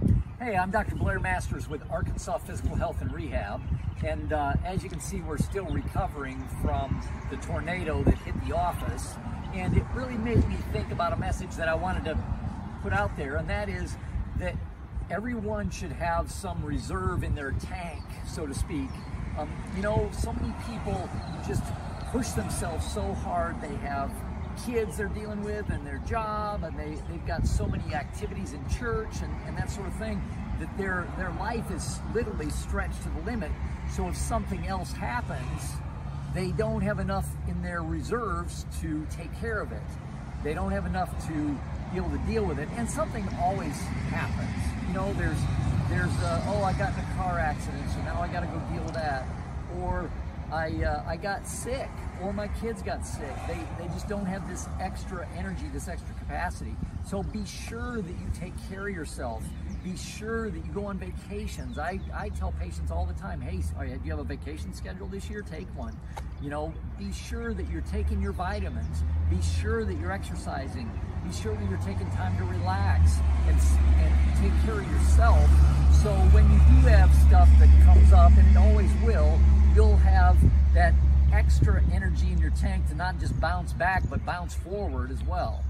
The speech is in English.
Hey, I'm Dr. Blair Masters with Arkansas Physical Health and Rehab. And uh, as you can see, we're still recovering from the tornado that hit the office. And it really made me think about a message that I wanted to put out there, and that is that everyone should have some reserve in their tank, so to speak. Um, you know, so many people just push themselves so hard. They have kids they're dealing with and their job and they, they've got so many activities in church and, and that sort of thing that their their life is literally stretched to the limit. So if something else happens they don't have enough in their reserves to take care of it. They don't have enough to be able to deal with it. And something always happens. You know there's there's uh, oh I got in a car accident so now I got to go deal with that. Or I, uh, I got sick or my kids got sick. They, they just don't have this extra energy, this extra capacity. So be sure that you take care of yourself. Be sure that you go on vacations. I, I tell patients all the time, hey, oh, do you have a vacation schedule this year? Take one. You know, be sure that you're taking your vitamins. Be sure that you're exercising. Be sure that you're taking time to relax and, and take care of yourself. So when you do have stuff that comes up, and it always will, extra energy in your tank to not just bounce back, but bounce forward as well.